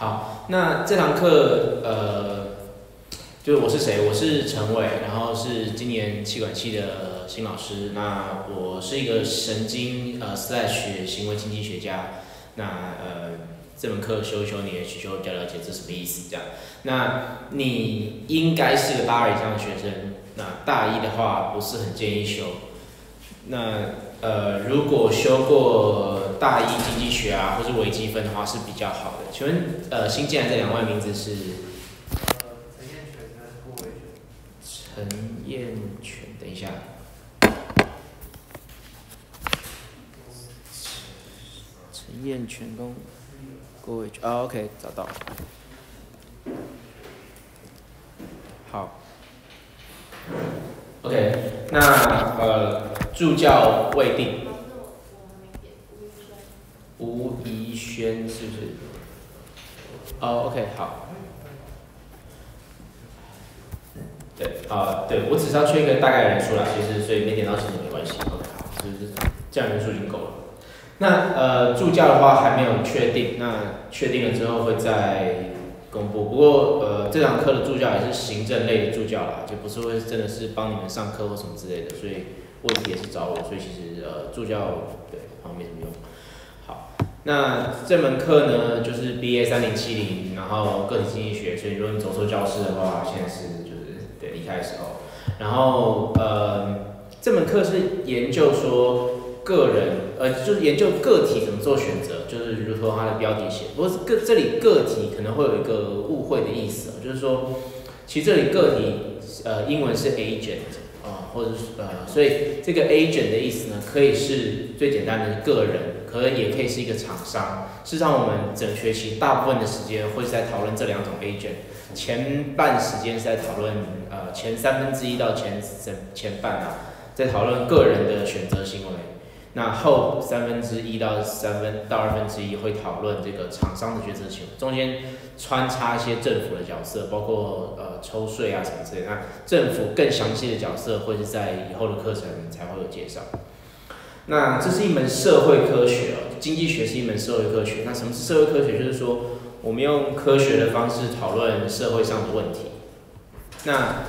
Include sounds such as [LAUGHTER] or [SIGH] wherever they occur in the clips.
好，那这堂课呃，就是我是谁？我是陈伟，然后是今年气管系的新老师。那我是一个神经呃 slash 行为经济学家。那呃，这门课修一修，你也许就比较了解这什么意思这样。那你应该是个大二以上的学生，那大一的话不是很建议修。那呃，如果修过大一经济学啊，或是微积分的话是比较好的。请问呃，新进来这两位名字是？陈彦全，等一下。陈彦全跟郭伟全啊，OK，找到。好。OK，那呃，助教未定。吴怡轩是不是？哦，OK，好。对，啊，对我只是要确一个大概人数啦，其实所以没点到其实没关系，OK，好，就是这样人数已经够了。那呃，助教的话还没有确定，那确定了之后会再。公布，不过呃，这堂课的助教也是行政类的助教啦，就不是会真的是帮你们上课或什么之类的，所以问题也是找我，所以其实呃助教对好像没什么用。那这门课呢就是 B A 三零七零，然后个体经济学，所以如果你走错教室的话，现在是就是对离开的时候，然后呃这门课是研究说。个人，呃，就是研究个体怎么做选择，就是如同它的标题写。不过个这里个体可能会有一个误会的意思就是说，其实这里个体，呃，英文是 agent 啊，或者是呃，所以这个 agent 的意思呢，可以是最简单的个人，可能也可以是一个厂商。事实上，我们整学期大部分的时间会是在讨论这两种 agent，前半时间是在讨论，呃，前三分之一到前前前半啊，在讨论个人的选择行为。那后三分之一到三分到二分之一会讨论这个厂商的决策性，中间穿插一些政府的角色，包括呃抽税啊什么之类。那政府更详细的角色会是在以后的课程才会有介绍。那这是一门社会科学哦，经济学是一门社会科学。那什么是社会科学？就是说我们用科学的方式讨论社会上的问题。那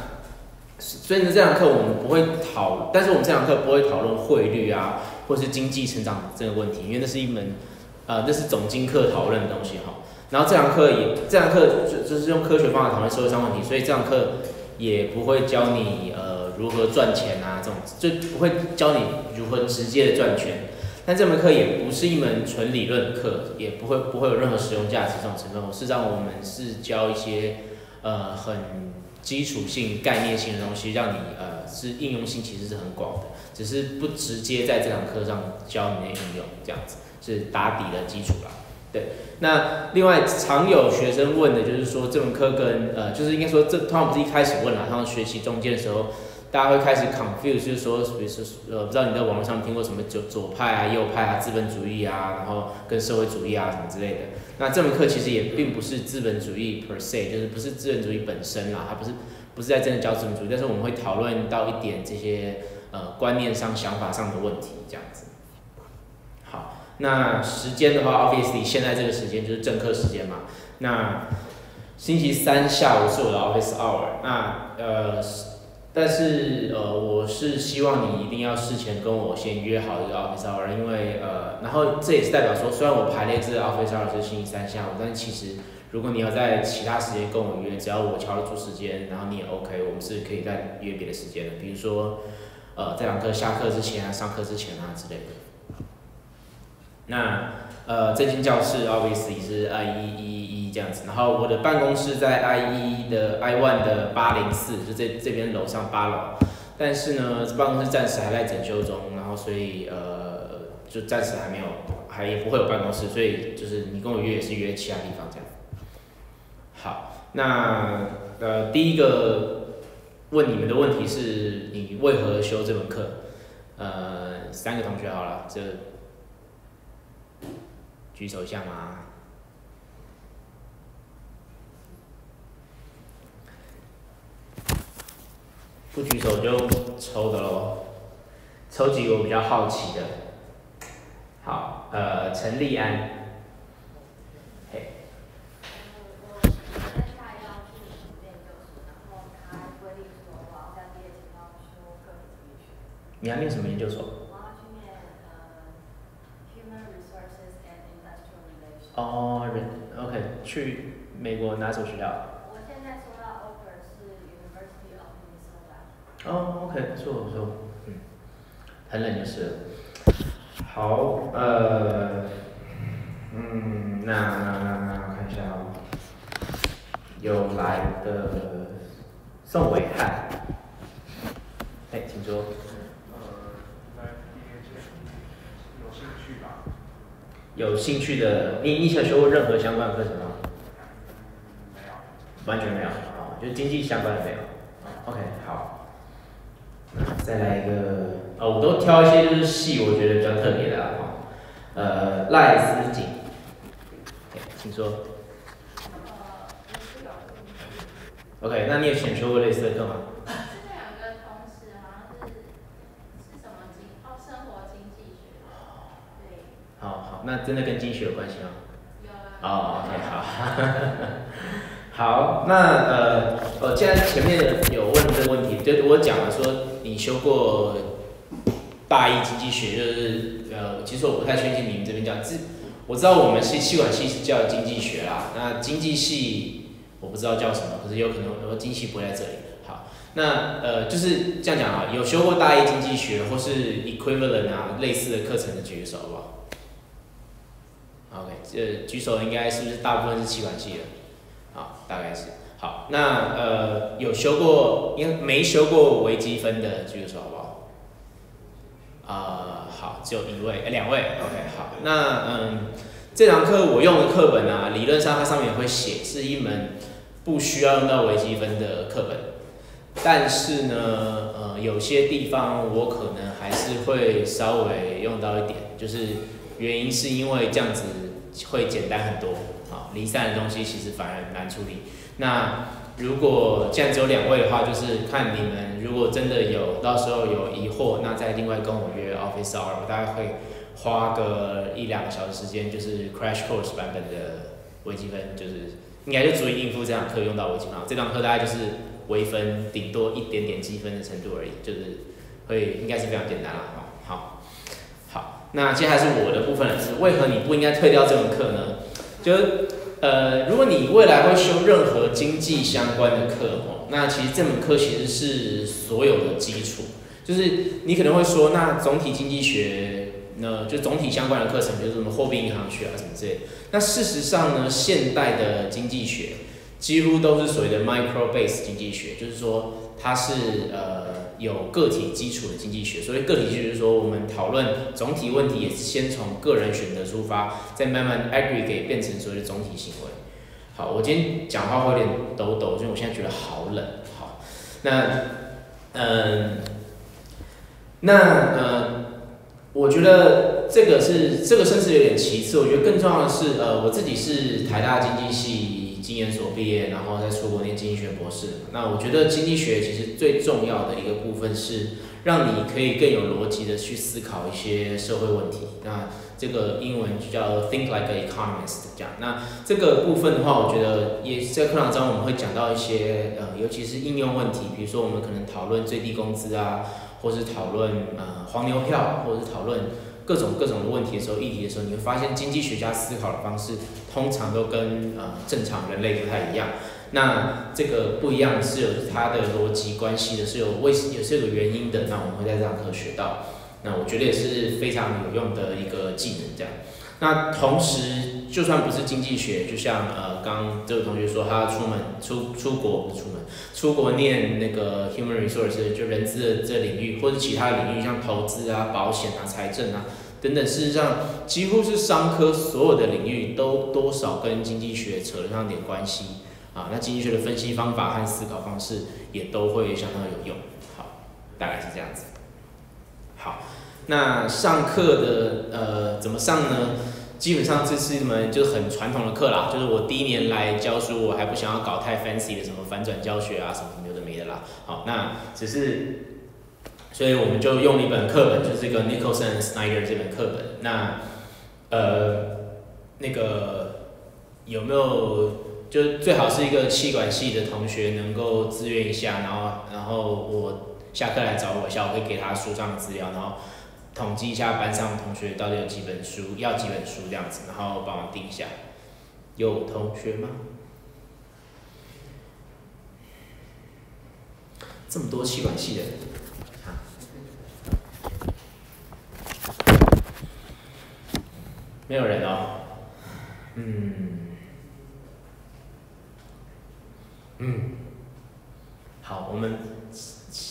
所以呢，这堂课我们不会讨，但是我们这堂课不会讨论汇率啊。或是经济成长这个问题，因为那是一门，呃，那是总经课讨论的东西哈。然后这堂课也，这堂课就就是用科学方法讨论社会上问题，所以这堂课也不会教你呃如何赚钱啊这种，就不会教你如何直接的赚钱。但这门课也不是一门纯理论课，也不会不会有任何实用价值这种成分。事实上，我们是教一些呃很基础性、概念性的东西，让你呃是应用性其实是很广的。只是不直接在这堂课上教你的应用，这样子是打底的基础啦。对，那另外常有学生问的就是说，这门课跟呃，就是应该说这通常不是一开始问啦，他学习中间的时候，大家会开始 confuse，就是说，比如说呃，不知道你在网络上听过什么左左派啊、右派啊、资本主义啊，然后跟社会主义啊什么之类的。那这门课其实也并不是资本主义 per se，就是不是资本主义本身啦，它不是不是在真的教资本主义，但是我们会讨论到一点这些。呃，观念上、想法上的问题，这样子。好，那时间的话，obviously 现在这个时间就是正课时间嘛。那星期三下午是我的 office hour。那呃，但是呃，我是希望你一定要事前跟我先约好一个 office hour，因为呃，然后这也是代表说，虽然我排列这 office hour 是星期三下午，但是其实如果你要在其他时间跟我约，只要我敲得出时间，然后你也 OK，我们是可以再约别的时间的，比如说。呃，这堂课下课之前啊，上课之前啊之类的。那呃，这间教室 obviously 是 I 一一这样子，然后我的办公室在 I 一的 I one 的八零四，就这这边楼上八楼。但是呢，办公室暂时还在整修中，然后所以呃，就暂时还没有，还也不会有办公室，所以就是你跟我约也是约其他地方这样。好，那呃第一个。问你们的问题是你为何修这门课？呃，三个同学好了，这举手一下嘛。不举手就抽的喽抽几个我比较好奇的。好呃陈立安。你要念什么研究所？哦 ok 去美国哪所学校，OK，不错不错，嗯，很冷就是。好，呃，嗯，那那那那我看一下哦，有来的宋伟汉，哎，请说。呃，在毕业前有兴趣吧？有兴趣的，你你以前学过任何相关的课程吗？嗯，没有。完全没有，啊，就经济相关的没有。再来一个，哦，我都挑一些就是戏我觉得比较特别的啊，呃，赖思锦，对，请说。OK，那你有选修过类似的课吗？之前有个同事好像是是什么经哦生活经济好好，那真的跟经济学有关系吗？有啊。哦，OK，好。[LAUGHS] 好，那呃，呃，既然前面有问这个问题，就我讲了说你修过大一经济学，就是呃，其实我不太确定你们这边叫自，我知道我们系气管系是叫经济学啦，那经济系我不知道叫什么，可是有可能我经济系不会在这里。好，那呃就是这样讲啊，有修过大一经济学或是 equivalent 啊类似的课程的举手好不好？OK，这，举手应该是不是大部分是气管系的？好，大概是。好，那呃有修过，因为没修过微积分的举个手好不好？啊、好，只有一位，哎，两位，OK，好。那嗯，这堂课我用的课本啊，理论上它上面也会写，是一门不需要用到微积分的课本。但是呢，呃，有些地方我可能还是会稍微用到一点，就是原因是因为这样子会简单很多，离散的东西其实反而难处理。那如果既然只有两位的话，就是看你们如果真的有到时候有疑惑，那再另外跟我约 office hour，我大概会花个一两个小时时间，就是 crash course 版本的微积分，就是应该就足以应付这堂课用到微积分。这堂课大概就是微分，顶多一点点积分的程度而已，就是会应该是非常简单了。好，好，那接下来是我的部分，是为何你不应该退掉这门课呢？就是呃，如果你未来会修任何经济相关的课哦，那其实这门课其实是所有的基础。就是你可能会说，那总体经济学呢，就总体相关的课程，比如什么货币银行学啊什么之类。那事实上呢，现代的经济学几乎都是所谓的 micro base 经济学，就是说它是呃有个体基础的经济学。所以个体就是说，我们讨论总体问题也是先从个人选择出发，再慢慢 aggregate 变成所谓的总体行为。好，我今天讲话会有点抖抖，因为我现在觉得好冷。好，那嗯，那呃，我觉得这个是这个甚至有点其次。我觉得更重要的是，呃，我自己是台大经济系经研所毕业，然后再出国念经济学博士。那我觉得经济学其实最重要的一个部分是让你可以更有逻辑的去思考一些社会问题。那这个英文就叫 think like economist 这样。那这个部分的话，我觉得也在课堂中我们会讲到一些呃，尤其是应用问题，比如说我们可能讨论最低工资啊，或是讨论呃黄牛票，或者是讨论各种各种的问题的时候，议题的时候，你会发现经济学家思考的方式通常都跟呃正常人类不太一样。那这个不一样是有它的逻辑关系的，是有为也是有原因的。那我们会在这堂课学到。那我觉得也是非常有用的一个技能，这样。那同时，就算不是经济学，就像呃，刚这位同学说，他出门出出国不出门，出国念那个 human resource 就人资的这领域，或者其他领域，像投资啊、保险啊、财政啊等等，事实上几乎是商科所有的领域都多少跟经济学扯上点关系啊。那经济学的分析方法和思考方式也都会相当有用。好，大概是这样子。好，那上课的呃怎么上呢？基本上这是一门就是很传统的课啦，就是我第一年来教书，我还不想要搞太 fancy 的什么反转教学啊，什么什么有的没的啦。好，那只是，所以我们就用了一本课本，就是这个 Nicholson Snyder 这本课本。那呃那个有没有就最好是一个气管系的同学能够自愿一下，然后然后我下课来找我一下，我会给他书上的资料，然后统计一下班上同学到底有几本书，要几本书这样子，然后帮我定一下。有同学吗？这么多气管系的，没有人哦。嗯，嗯，好，我们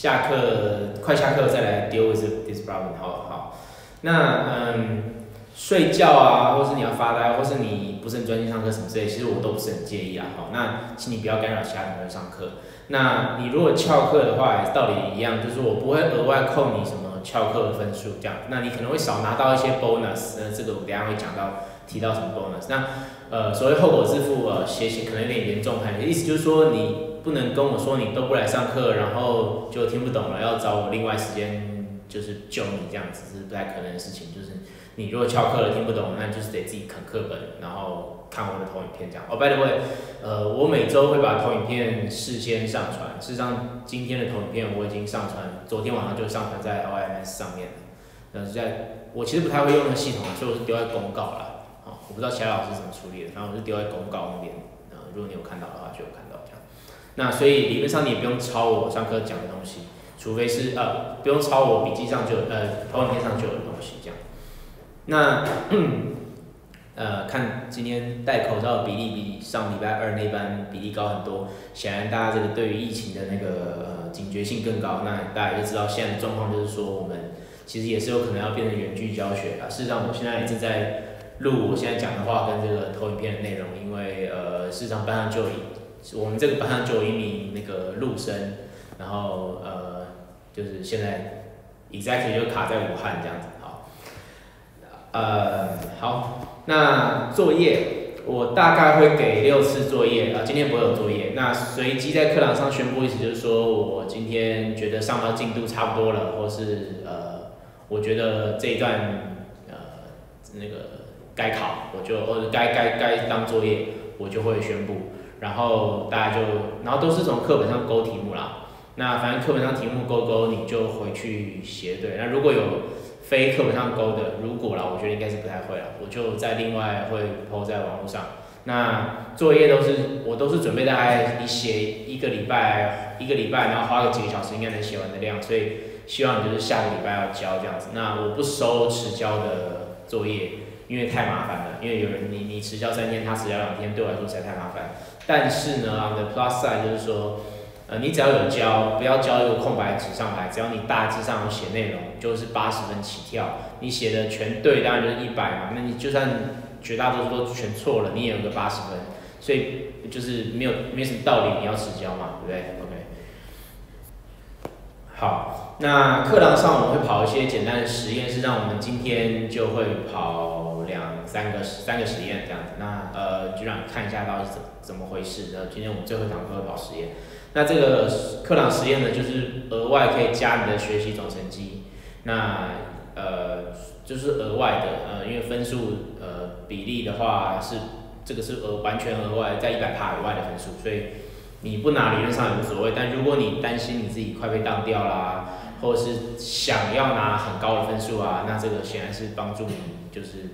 下课快下课再来 deal with this problem，好好。那嗯，睡觉啊，或是你要发呆，或是你不是很专心上课什么之类，其实我都不是很介意啊。好，那请你不要干扰其他同学上课。那你如果翘课的话，道理一样，就是我不会额外扣你什么翘课的分数，这样，那你可能会少拿到一些 bonus，那这个我等下会讲到提到什么 bonus。那呃，所谓后果自负，呃，写写可能有点严重，还意思就是说你不能跟我说你都不来上课，然后就听不懂了，要找我另外时间就是救你这样子是不太可能的事情，就是你如果翘课了听不懂，那就是得自己啃课本，然后看我的投影片这样。哦、，by the way，呃，我每周会把投影片事先上传，事实上今天的投影片我已经上传，昨天晚上就上传在 OMS 上面了。呃，在我其实不太会用那个系统，所以我是丢在公告了。哦，我不知道其他老师怎么处理的，然后我是丢在公告那边。呃，如果你有看到的话，就有看到。那所以理论上你也不用抄我上课讲的东西，除非是呃不用抄我笔记上就呃投影片上就有的东西这样。那 [CLEARS THROAT] 呃看今天戴口罩的比例比上礼拜二那班比例高很多，显然大家这个对于疫情的那个呃警觉性更高。那大家就知道现在的状况就是说我们其实也是有可能要变成远距教学啊。事实上我现在也正在录我现在讲的话跟这个投影片的内容，因为呃事实上班上就有我们这个班上就有一名那个陆生，然后呃就是现在 exactly 就卡在武汉这样子。好呃，好，那作业我大概会给六次作业啊，今天不会有作业。那随机在课堂上宣布，一次就是说我今天觉得上到进度差不多了，或是呃，我觉得这一段呃那个该考，我就或者该该该当作业，我就会宣布。然后大家就，然后都是从课本上勾题目啦。那反正课本上题目勾勾，你就回去写对。那如果有非课本上勾的，如果啦，我觉得应该是不太会了，我就在另外会抛在网络上。那作业都是我都是准备大概你写一个礼拜，一个礼拜，然后花个几个小时应该能写完的量，所以希望你就是下个礼拜要交这样子。那我不收迟交的作业，因为太麻烦了，因为有人你你迟交三天，他迟交两天，对我来说实在太麻烦。但是呢，on the plus side 就是说。呃，你只要有交，不要交一个空白纸上来，只要你大致上有写内容，就是八十分起跳。你写的全对，当然就是一百嘛。那你就算绝大多数都全错了，你也有个八十分。所以就是没有没什么道理，你要迟交嘛，对不对？OK。好，那课堂上我们会跑一些简单的实验，是让我们今天就会跑两三个三个实验这样子。那呃，就让你看一下到底是怎怎么回事。然后今天我们最后一堂课会跑实验。那这个课堂实验呢，就是额外可以加你的学习总成绩。那呃，就是额外的，呃，因为分数呃比例的话是这个是额完全额外在一百帕以外的分数，所以你不拿理论上也无所谓。但如果你担心你自己快被当掉啦，或者是想要拿很高的分数啊，那这个显然是帮助你，就是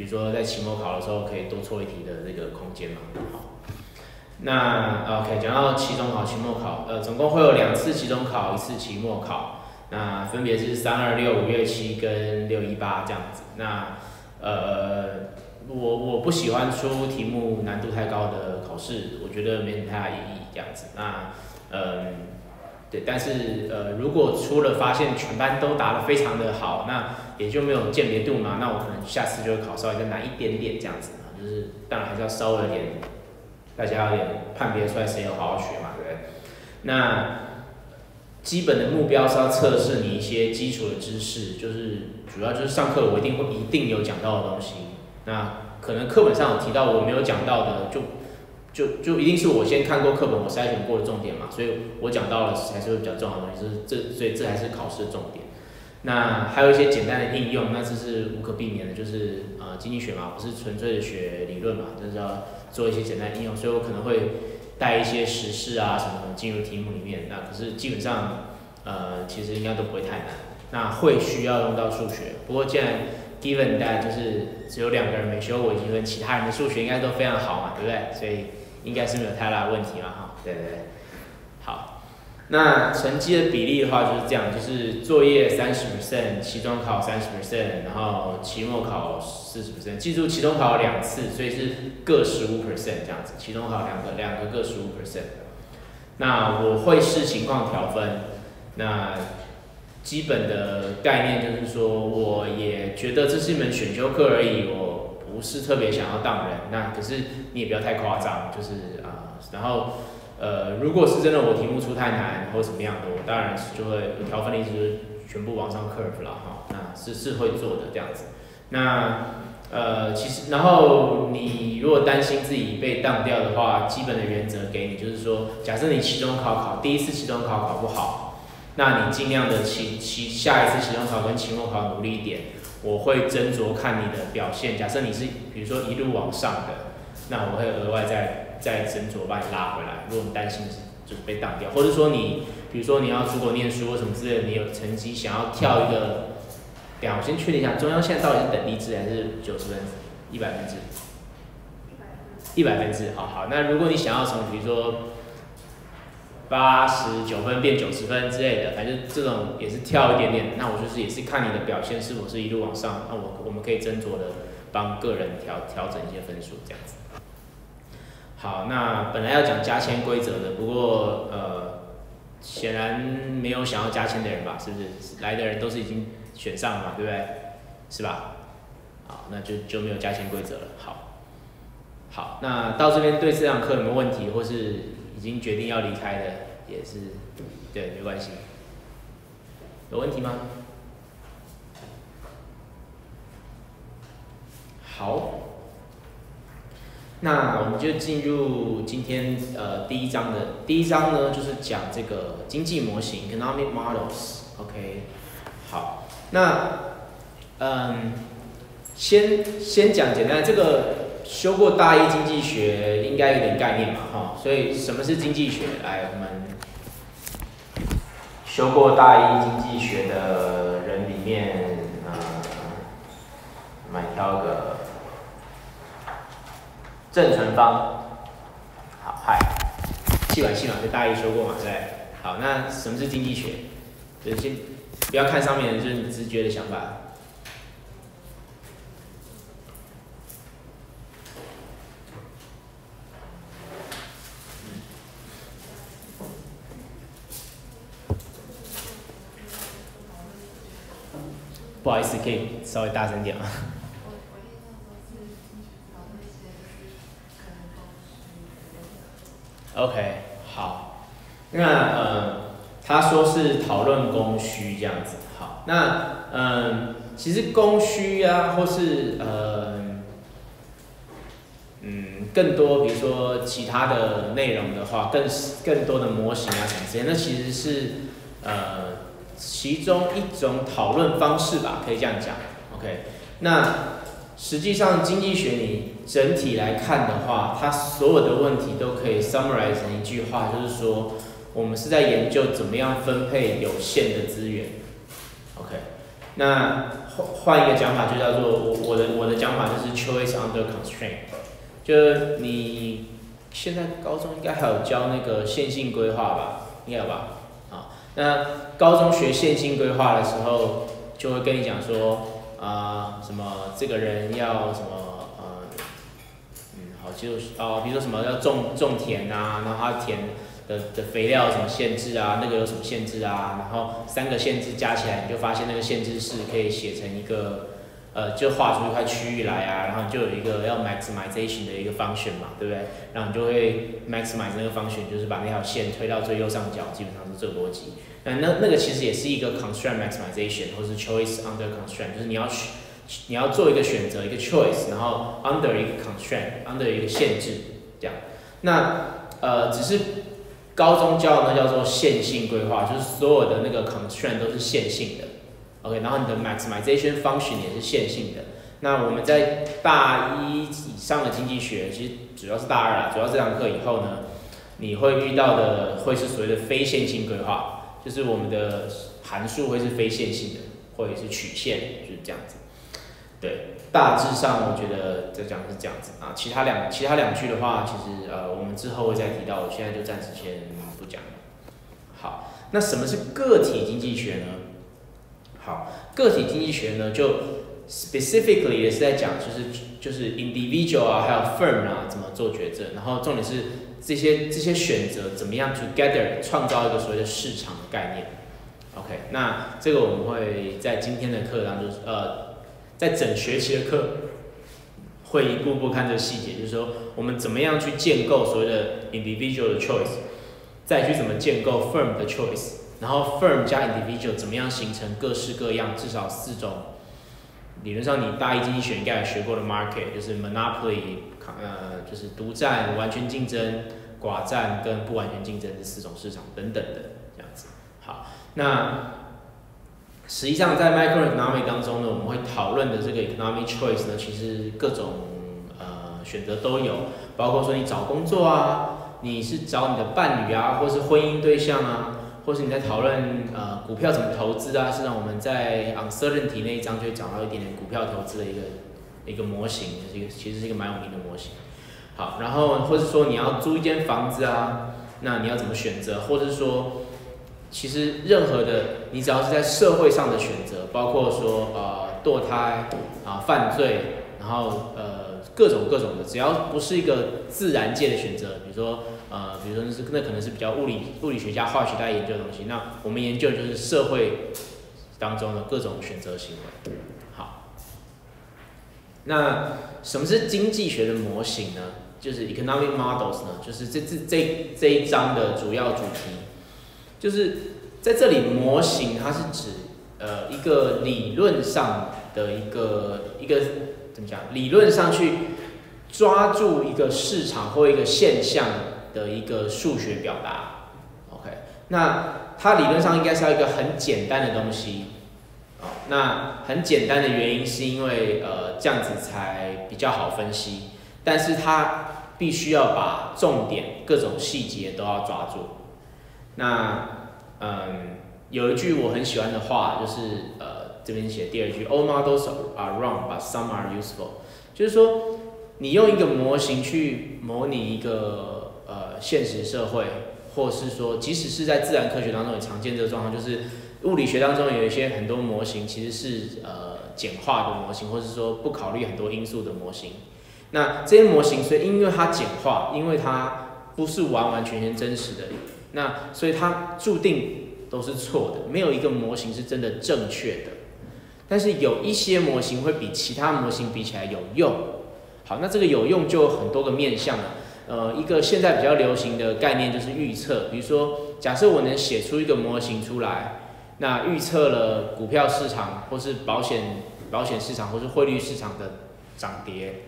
比如说在期末考的时候可以多错一题的这个空间嘛。好。那 OK，讲到期中考、期末考，呃，总共会有两次期中考，一次期末考，那分别是三二六、五月七跟六一八这样子。那呃，我我不喜欢出题目难度太高的考试，我觉得没什么太大意义这样子。那嗯，对，但是呃，如果出了发现全班都答得非常的好，那也就没有鉴别度嘛，那我可能下次就会考稍微再难一点点这样子嘛就是当然还是要稍微有点。大家有点判别出来谁有好好学嘛，对不对？那基本的目标是要测试你一些基础的知识，就是主要就是上课我一定会一定有讲到的东西。那可能课本上有提到我没有讲到的，就就就一定是我先看过课本，我筛选过的重点嘛，所以我讲到了才是会比较重要的东西，就是这所以这还是考试的重点。那还有一些简单的应用，那这是无可避免的，就是呃经济学嘛，不是纯粹的学理论嘛，就是要。做一些简单应用，所以我可能会带一些时事啊什么的进入题目里面。那可是基本上，呃，其实应该都不会太难。那会需要用到数学，不过既然 given 大家就是只有两个人没修微积分，其他人的数学应该都非常好嘛，对不对？所以应该是没有太大的问题嘛，哈，对对对。那成绩的比例的话就是这样，就是作业三十 percent，期中考三十 percent，然后期末考四十 percent。记住，期中考两次，所以是各十五 percent 这样子。期中考两个，两个各十五 percent。那我会视情况调分。那基本的概念就是说，我也觉得这是一门选修课而已，我不是特别想要当人。那可是你也不要太夸张，就是啊，然后呃，如果是真的我题目出太难或怎么样的，我当然就会调分的意思就是全部往上 curve 了哈。那是是会做的这样子。那呃，其实然后你如果担心自己被当掉的话，基本的原则给你就是说，假设你期中考考第一次期中考考不好。那你尽量的期期下一次期中考跟期末考努力一点，我会斟酌看你的表现。假设你是比如说一路往上的，那我会额外再再斟酌把你拉回来。如果你担心就是被挡掉，或者说你比如说你要出国念书或什么之类的，你有成绩想要跳一个，等我先确定一下，中央现在到底是等离制还是九十分一百分制？一百分制，好好。那如果你想要从比如说。八十九分变九十分之类的，反正这种也是跳一点点。那我就是也是看你的表现是否是一路往上。那我我们可以斟酌的帮个人调调整一些分数这样子。好，那本来要讲加签规则的，不过呃，显然没有想要加签的人吧？是不是？来的人都是已经选上了嘛，对不对？是吧？好，那就就没有加签规则了。好，好，那到这边对这堂课有没有问题，或是？已经决定要离开的，也是，对，没关系。有问题吗？好，那我们就进入今天呃第一章的第一章呢，就是讲这个经济模型 （economic models）。OK，好，那嗯，先先讲简单这个。修过大一经济学，应该有点概念嘛，哈。所以什么是经济学？来，我们修过大一经济学的人里面，呃，我们挑个正乘方。好，嗨，气管系嘛，就大一修过嘛，对。好，那什么是经济学？就先不要看上面，就是你直觉的想法。不好意思，可以稍微大声点吗？OK，好。那呃，他说是讨论供需这样子。好，那嗯，其实供需啊，或是呃，嗯，更多比如说其他的内容的话，更更多的模型啊什么之类，那其实是呃。其中一种讨论方式吧，可以这样讲。OK，那实际上经济学你整体来看的话，它所有的问题都可以 summarize 成一句话，就是说我们是在研究怎么样分配有限的资源。OK，那换换一个讲法就叫做我我的我的讲法就是 choice under constraint，就你现在高中应该还有教那个线性规划吧？应该有吧？啊那高中学线性规划的时候，就会跟你讲说，啊，什么这个人要什么，就是，哦，比如说什么要种种田啊，然后它田的的肥料有什么限制啊，那个有什么限制啊，然后三个限制加起来，你就发现那个限制是可以写成一个。呃，就画出一块区域来啊，然后就有一个要 maximization 的一个 function 嘛，对不对？然后你就会 maximize 那个 function，就是把那条线推到最右上角，基本上是这个逻辑。那那那个其实也是一个 constraint maximization，或是 choice under constraint，就是你要去你要做一个选择，一个 choice，然后 under 一个 constraint，under 一个限制，这样。那呃，只是高中教的那叫做线性规划，就是所有的那个 constraint 都是线性的。OK，然后你的 maximization function 也是线性的。那我们在大一以上的经济学，其实主要是大二啦，主要这堂课以后呢，你会遇到的会是所谓的非线性规划。就是我们的函数会是非线性的，或者是曲线，就是这样子。对，大致上我觉得这讲是这样子啊。其他两其他两句的话，其实呃我们之后会再提到，我现在就暂时先不讲。好，那什么是个体经济学呢？好，个体经济学呢就 specifically 也是在讲，就是就是 individual 啊，还有 firm 啊怎么做决策，然后重点是这些这些选择怎么样 together 创造一个所谓的市场的概念。OK，那这个我们会在今天的课当中，呃，在整学期的课会一步步看这个细节，就是说我们怎么样去建构所谓的 individual 的 choice，再去怎么建构 firm 的 choice，然后 firm 加 individual 怎么样形成各式各样至少四种。理论上，你大一经济学应该有学过的 market 就是 monopoly，呃，就是独占、完全竞争、寡占跟不完全竞争这四种市场等等的这样子。好，那实际上在 microeconomic 当中呢，我们会讨论的这个 economic choice 呢，其实各种呃选择都有，包括说你找工作啊，你是找你的伴侣啊，或是婚姻对象啊。或是你在讨论呃股票怎么投资啊？实际上我们在 uncertainty 那一章就会讲到一点点股票投资的一个一个模型，就是一个其实是一个蛮有名的模型。好，然后或者说你要租一间房子啊，那你要怎么选择？或者是说，其实任何的你只要是在社会上的选择，包括说呃堕胎啊犯罪，然后呃各种各种的，只要不是一个自然界的选择，比如说。呃，比如说那是那可能是比较物理物理学家、化学家研究的东西。那我们研究就是社会当中的各种选择行为。好，那什么是经济学的模型呢？就是 economic models 呢？就是这这这这一章的主要主题，就是在这里模型它是指呃一个理论上的一个一个怎么讲？理论上去抓住一个市场或一个现象。的一个数学表达，OK，那它理论上应该是要一个很简单的东西，哦，那很简单的原因是因为呃这样子才比较好分析，但是它必须要把重点各种细节都要抓住。那嗯有一句我很喜欢的话，就是呃这边写第二句，All models are wrong, but some are useful，就是说你用一个模型去模拟一个。呃，现实社会，或是说，即使是在自然科学当中也常见这个状况，就是物理学当中有一些很多模型其实是呃简化的模型，或是说不考虑很多因素的模型。那这些模型，所以因为它简化，因为它不是完完全全真实的，那所以它注定都是错的，没有一个模型是真的正确的。但是有一些模型会比其他模型比起来有用。好，那这个有用就有很多个面向了。呃，一个现在比较流行的概念就是预测，比如说，假设我能写出一个模型出来，那预测了股票市场或是保险保险市场或是汇率市场的涨跌，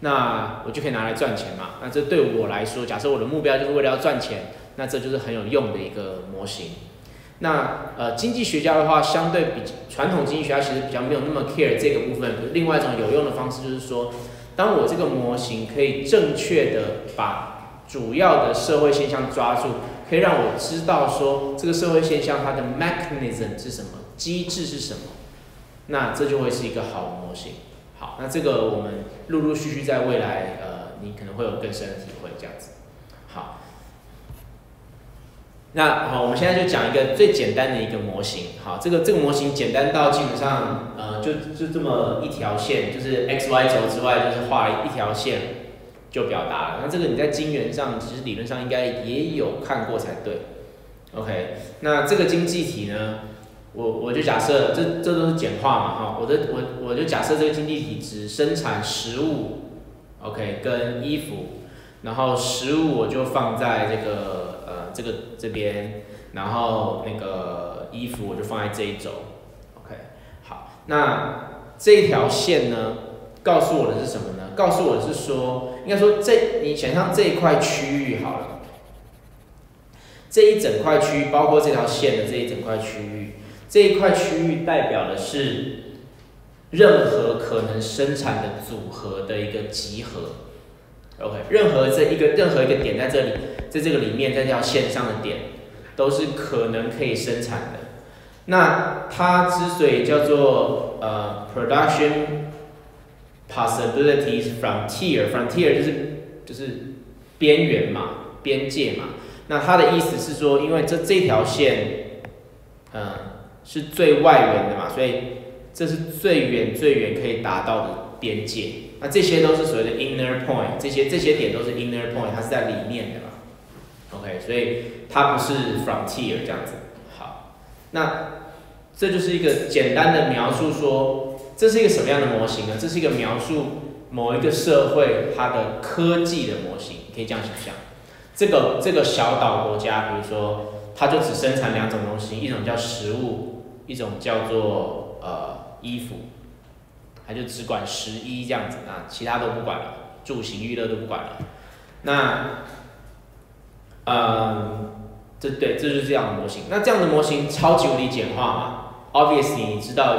那我就可以拿来赚钱嘛。那这对我来说，假设我的目标就是为了要赚钱，那这就是很有用的一个模型。那呃，经济学家的话，相对比传统经济学家其实比较没有那么 care 这个部分。另外一种有用的方式就是说。当我这个模型可以正确的把主要的社会现象抓住，可以让我知道说这个社会现象它的 mechanism 是什么，机制是什么，那这就会是一个好的模型。好，那这个我们陆陆续续在未来，呃，你可能会有更深的体会，这样子。那好，我们现在就讲一个最简单的一个模型。好，这个这个模型简单到基本上，呃，就就这么一条线，就是 x y 轴之外，就是画一条线就表达了。那这个你在金元上，其实理论上应该也有看过才对。OK，那这个经济体呢，我我就假设这这都是简化嘛，哈，我的我我就假设这个经济体只生产食物，OK，跟衣服，然后食物我就放在这个。这个这边，然后那个衣服我就放在这一轴，OK，好，那这一条线呢，告诉我的是什么呢？告诉我的是说，应该说这你想象这一块区域好了，这一整块区域，包括这条线的这一整块区域，这一块区域代表的是任何可能生产的组合的一个集合。，OK，任何这一个任何一个点在这里。在这个里面，在这条线上的点，都是可能可以生产的。那它之所以叫做呃 production possibilities frontier，frontier 就是就是边缘嘛，边界嘛。那它的意思是说，因为这这条线，嗯、是最外缘的嘛，所以这是最远最远可以达到的边界。那这些都是所谓的 inner point，这些这些点都是 inner point，它是在里面的嘛。OK，所以它不是 frontier 这样子。好，那这就是一个简单的描述说，这是一个什么样的模型呢？这是一个描述某一个社会它的科技的模型，可以这样想象。这个这个小岛国家，比如说，它就只生产两种东西，一种叫食物，一种叫做呃衣服，它就只管十一这样子啊，其他都不管了，住行娱乐都不管了。那，呃，这对，这就是这样的模型。那这样的模型超级无敌简化嘛？Obviously，你知道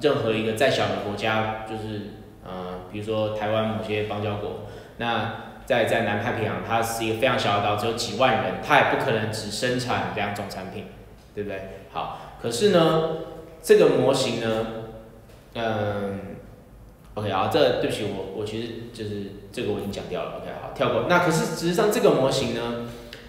任何一个再小的国家，就是呃，比如说台湾某些邦交国，那在在南太平洋，它是一个非常小的岛，只有几万人，它也不可能只生产两种产品，对不对？好，可是呢，这个模型呢，嗯，OK 啊，这对不起，我我其实就是这个我已经讲掉了，OK 好，跳过。那可是实际上这个模型呢，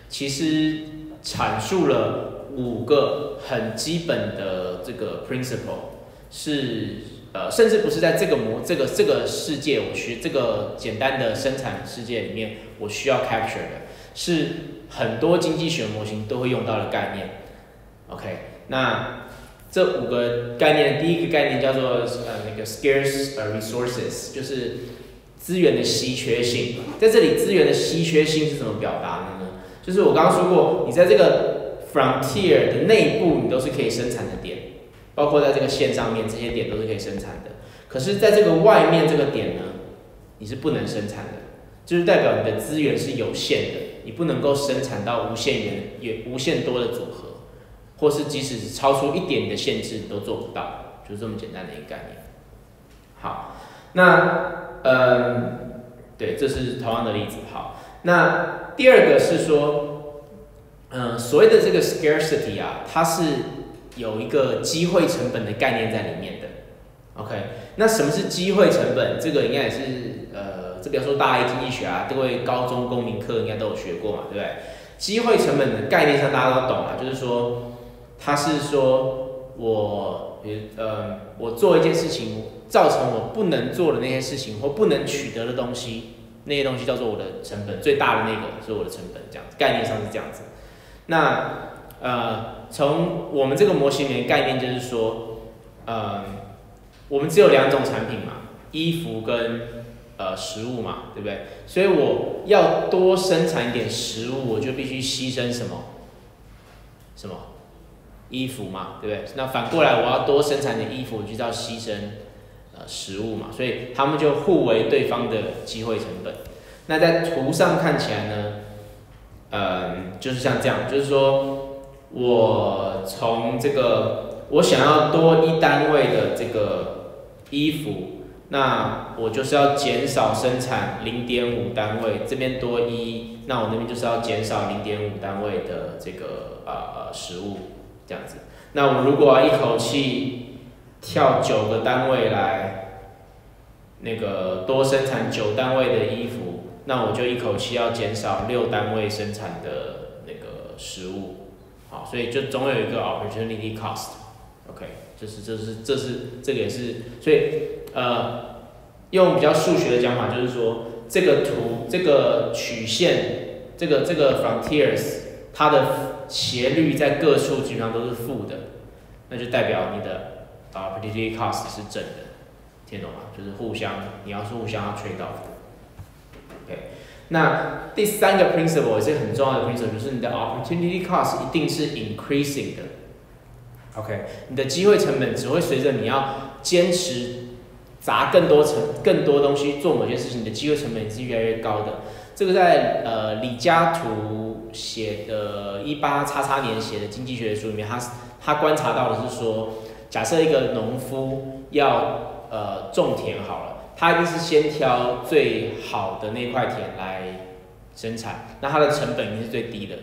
其实阐述了五个很基本的这个 principle，是呃，甚至不是在这个模这个这个世界，我需这个简单的生产世界里面，我需要 capture 的，是很多经济学模型都会用到的概念。OK，那这五个概念，第一个概念叫做呃那个 scarce resources，就是资源的稀缺性。在这里，资源的稀缺性是怎么表达的呢？就是我刚刚说过，你在这个 frontier 的内部，你都是可以生产的点，包括在这个线上面，这些点都是可以生产的。可是，在这个外面这个点呢，你是不能生产的，就是代表你的资源是有限的，你不能够生产到无限元、也无限多的组合，或是即使是超出一点的限制，你都做不到，就这么简单的一个概念。好，那嗯，对，这是同样的例子。好，那第二个是说，嗯，所谓的这个 scarcity 啊，它是有一个机会成本的概念在里面的。OK，那什么是机会成本？这个应该也是呃，这比方说大 A 经济学啊，各位高中公民课应该都有学过嘛，对不对？机会成本的概念上大家都懂啊，就是说，它是说我呃，我做一件事情，造成我不能做的那些事情或不能取得的东西，那些东西叫做我的成本，最大的那个是我的成本，这样概念上是这样子。那呃，从我们这个模型里面概念就是说，呃。我们只有两种产品嘛，衣服跟呃食物嘛，对不对？所以我要多生产一点食物，我就必须牺牲什么？什么？衣服嘛，对不对？那反过来，我要多生产点衣服，我就要牺牲呃食物嘛，所以他们就互为对方的机会成本。那在图上看起来呢，呃，就是像这样，就是说我从这个我想要多一单位的这个。衣服，那我就是要减少生产零点五单位，这边多一，那我那边就是要减少零点五单位的这个呃呃食物，这样子。那我如果一口气跳九个单位来，那个多生产九单位的衣服，那我就一口气要减少六单位生产的那个食物，好，所以就总有一个 opportunity cost，OK。就是这是这是这个也是，所以呃，用比较数学的讲法，就是说这个图这个曲线，这个这个 frontiers 它的斜率在各处基本上都是负的，那就代表你的 opportunity cost 是正的，听懂吗？就是互相你要是互相要 trade off。OK，。那第三个 principle 也是很重要的 principle，就是你的 opportunity cost 一定是 increasing 的。OK，你的机会成本只会随着你要坚持砸更多成更多东西做某件事情，你的机会成本是越来越高的。这个在呃李嘉图写的一八叉叉年写的经济学书里面，他他观察到的是说，假设一个农夫要呃种田好了，他一定是先挑最好的那块田来生产，那它的成本一定是最低的。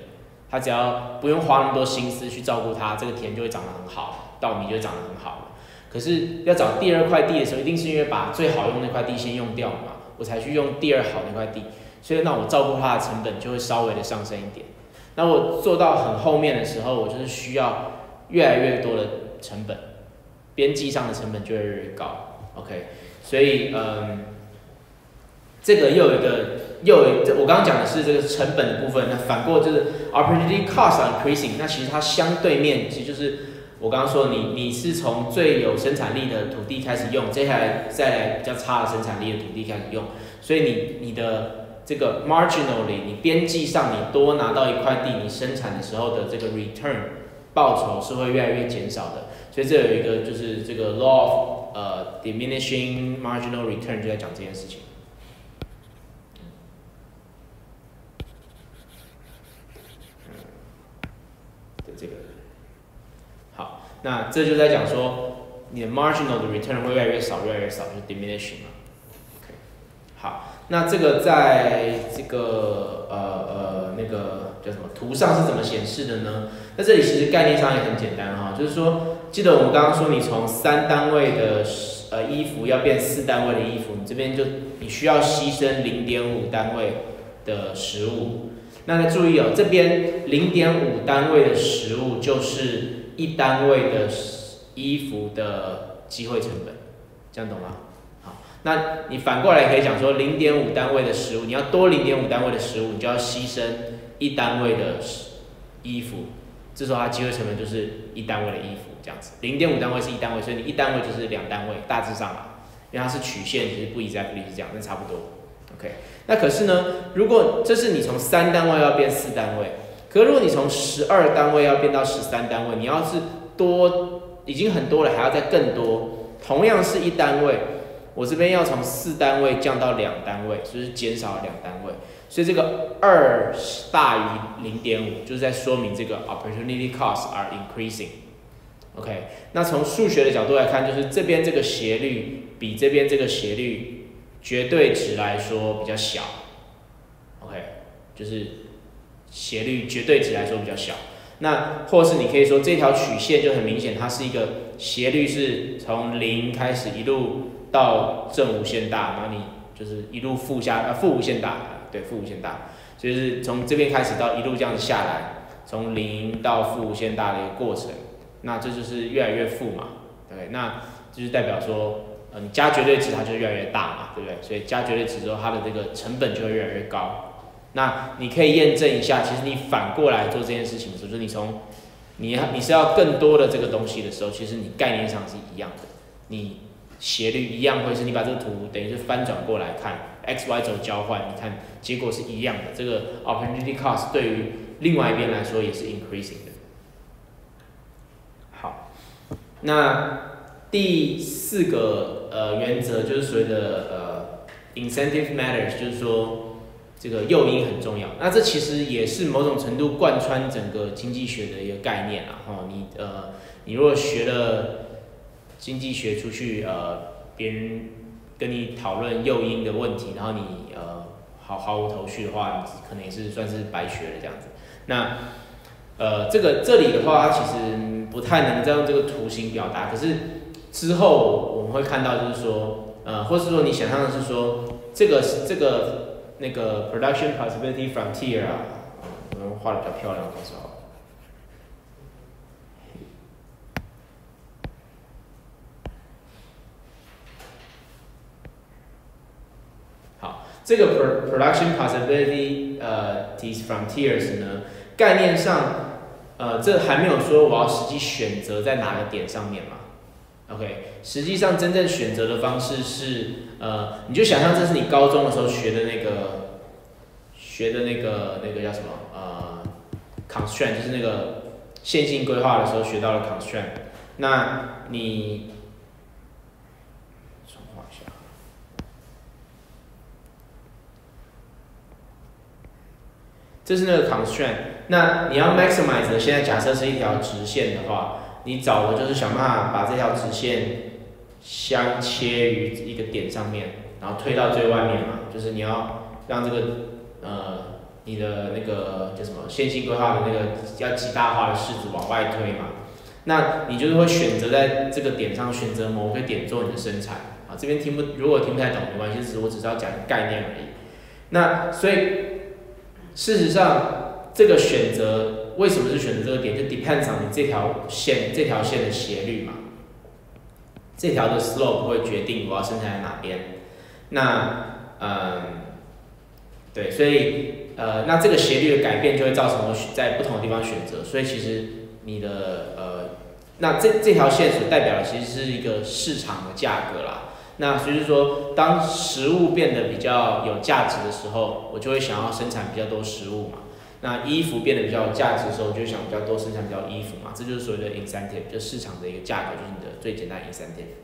他只要不用花那么多心思去照顾它，这个田就会长得很好，稻米就长得很好。可是要找第二块地的时候，一定是因为把最好用那块地先用掉嘛，我才去用第二好那块地，所以那我照顾它的成本就会稍微的上升一点。那我做到很后面的时候，我就是需要越来越多的成本，边际上的成本就会越来越高。OK，所以嗯，这个又有一个又有我刚刚讲的是这个成本的部分，那反过就是 opportunity cost increasing，那其实它相对面其实就是我刚刚说你你是从最有生产力的土地开始用，接下来再来比较差的生产力的土地开始用，所以你你的这个 marginally，你边际上你多拿到一块地，你生产的时候的这个 return 报酬是会越来越减少的。所以这有一个就是这个 law of 呃 diminishing marginal return 就在讲这件事情。的这个好，那这就在讲说你的 marginal 的 return 会越来越少，越来越少，就是 diminishing 嘛。好。那这个在这个呃呃那个叫什么图上是怎么显示的呢？那这里其实概念上也很简单哈，就是说，记得我们刚刚说你从三单位的呃衣服要变四单位的衣服，你这边就你需要牺牲零点五单位的食物。那注意哦，这边零点五单位的食物就是一单位的衣服的机会成本，这样懂吗？那你反过来可以讲说，零点五单位的食物，你要多零点五单位的食物，你就要牺牲一单位的衣服，这时候它机会成本就是一单位的衣服这样子。零点五单位是一单位，所以你一单位就是两单位，大致上嘛，因为它是曲线，其实不一在这里是这样，那差不多。OK，那可是呢，如果这是你从三单位要变四单位，可如果你从十二单位要变到十三单位，你要是多已经很多了，还要再更多，同样是一单位。我这边要从四单位降到两单位，就是减少两单位，所以这个二大于零点五，就是在说明这个 opportunity costs are increasing。OK，那从数学的角度来看，就是这边这个斜率比这边这个斜率绝对值来说比较小。OK，就是斜率绝对值来说比较小。那或是你可以说这条曲线就很明显，它是一个斜率是从零开始一路。到正无限大，然后你就是一路负下呃负无限大，对负无限大，就是从这边开始到一路这样子下来，从零到负无限大的一个过程，那这就是越来越负嘛，对，那就是代表说，呃你加绝对值它就越来越大嘛，对不对？所以加绝对值之后，它的这个成本就会越来越高。那你可以验证一下，其实你反过来做这件事情的时候，就是你从你你是要更多的这个东西的时候，其实你概念上是一样的，你。斜率一样，或是你把这个图等于是翻转过来看，x y 轴交换，你看结果是一样的。这个 opportunity cost 对于另外一边来说也是 increasing 的。好，那第四个呃原则就是所谓的呃 incentive matters，就是说这个诱因很重要。那这其实也是某种程度贯穿整个经济学的一个概念啊。哈，你呃你如果学了。经济学出去，呃，别人跟你讨论诱因的问题，然后你呃毫毫无头绪的话，你可能也是算是白学了这样子。那呃，这个这里的话，其实不太能再用这个图形表达。可是之后我们会看到，就是说，呃，或是说你想象的是说，这个是这个那个 production possibility frontier 啊，我们画的比较漂亮，到时候。这个 production possibility 呃 these frontiers 呢，概念上，呃，这还没有说我要实际选择在哪个点上面嘛？OK，实际上真正选择的方式是，呃，你就想象这是你高中的时候学的那个，学的那个那个叫什么？呃，constraint 就是那个线性规划的时候学到了 constraint，那你。这是那个 constraint，那你要 maximize 的，现在假设是一条直线的话，你找的就是想办法把这条直线相切于一个点上面，然后推到最外面嘛，就是你要让这个呃你的那个叫什么线性规划的那个要极大化的式子往外推嘛，那你就是会选择在这个点上选择某个点做你的生产啊。这边听不如果听不太懂没关系，只是我只是要讲概念而已。那所以事实上这个选择为什么是选择这个点，就 depends on 你这条线这条线的斜率嘛。这条的 slope 会决定我要生产在哪边。那嗯，对，所以呃，那这个斜率的改变就会造成我选在不同的地方选择。所以其实你的呃，那这这条线所代表的其实是一个市场的价格啦。那所以说，当食物变得比较有价值的时候，我就会想要生产比较多食物嘛。那衣服变得比较有价值的时候，我就想比较多生产比较衣服嘛。这就是所谓的 incentive，就市场的一个价格，就是你的最简单 incentive。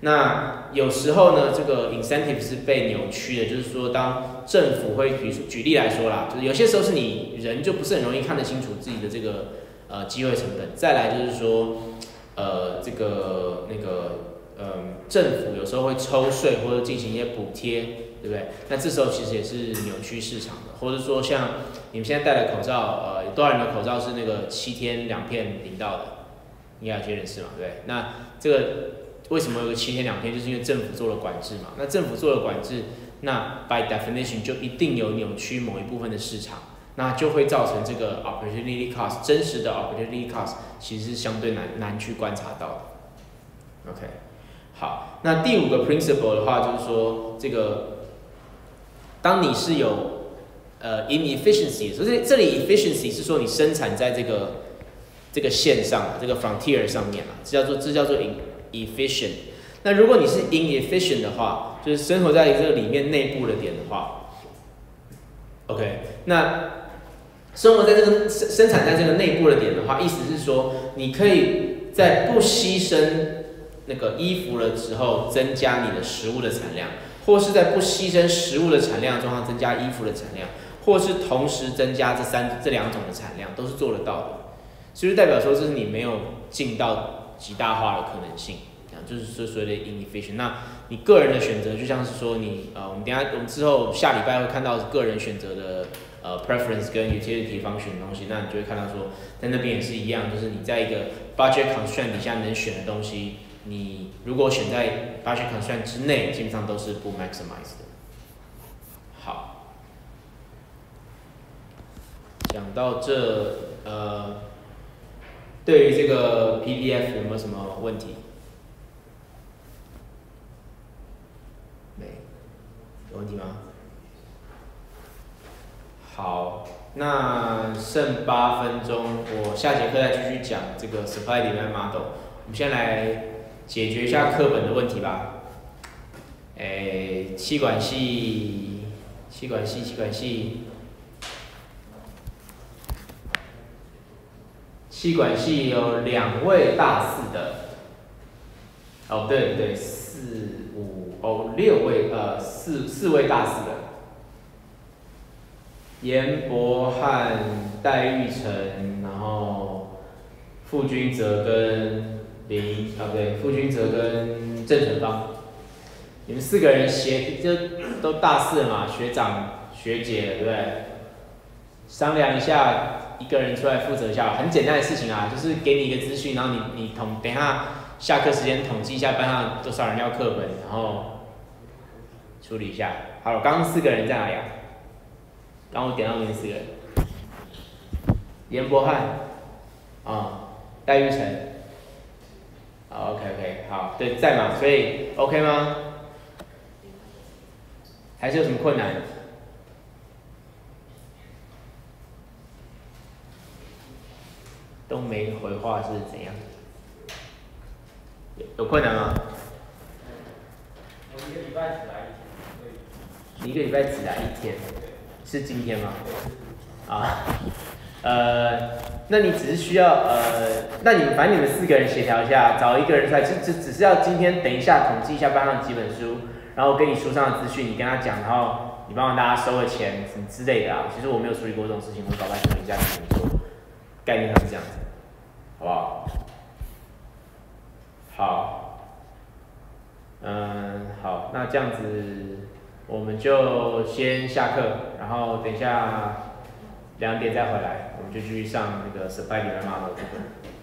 那有时候呢，这个 incentive 是被扭曲的，就是说，当政府会举举例来说啦，就是有些时候是你人就不是很容易看得清楚自己的这个呃机会成本。再来就是说，呃，这个那个呃，政府有时候会抽税或者进行一些补贴，对不对？那这时候其实也是扭曲市场的，或者说像你们现在戴的口罩，呃，有多少人的口罩是那个七天两片领到的？应该有些人是嘛，对不对？那这个。为什么有个七天两天？就是因为政府做了管制嘛。那政府做了管制，那 by definition 就一定有扭曲某一部分的市场，那就会造成这个 opportunity cost 真实的 opportunity cost 其实是相对难难去观察到的。OK，好，那第五个 principle 的话就是说，这个当你是有呃 inefficiency，所以这里 efficiency 是说你生产在这个这个线上，这个 frontier 上面啊，这叫做这叫做 in efficient，那如果你是 inefficient 的话，就是生活在这个里面内部的点的话，OK，那生活在这个生生产在这个内部的点的话，意思是说，你可以在不牺牲那个衣服了之后增加你的食物的产量，或是在不牺牲食物的产量状况增加衣服的产量，或是同时增加这三这两种的产量，都是做得到的。所以代表说，这是你没有进到。极大化的可能性，啊，就是说所谓的 inefficient。那你个人的选择，就像是说你，呃，我们等下我们之后下礼拜会看到个人选择的，呃，preference 跟 utility 方选的东西，那你就会看到说，在那边也是一样，就是你在一个 budget constraint 底下能选的东西，你如果选在 budget constraint 之内，基本上都是不 maximize 的。好，讲到这，呃。对于这个 PDF 有没有什么问题？没，有问题吗？好，那剩八分钟，我下节课再继续讲这个 Supply Demand Model。我们先来解决一下课本的问题吧。诶，气管系，气管系，气管系。气管系有两位大四的，哦，对对，四五哦六位呃四四位大四的，严博和戴玉成，然后傅君泽跟林啊不对，傅君泽跟郑成芳，你们四个人协就都大四了嘛，学长学姐对不对？商量一下。一个人出来负责一下，很简单的事情啊，就是给你一个资讯，然后你你统等一下下课时间统计一下班上多少人要课本，然后处理一下。好了，刚刚四个人在哪里啊？刚我点到那四个人，严博翰，啊，戴玉成，好，OK OK，好，对，在嘛，所以 OK 吗？还是有什么困难？都没回话是怎样？有困难吗？我一个礼拜只来一天，一个礼拜只来一天，是今天吗？啊，呃，那你只是需要呃，那你反正你们四个人协调一下，找一个人出来，只只只是要今天等一下统计一下班上几本书，然后给你书上的资讯，你跟他讲，然后你帮忙大家收了钱什么之类的啊。其实我没有处理过这种事情，我搞半天人家怎么做，概念上是这样子。好不好？好，嗯，好，那这样子我们就先下课，然后等一下两点再回来，我们就继续上那个 s p i d e r Model 这个。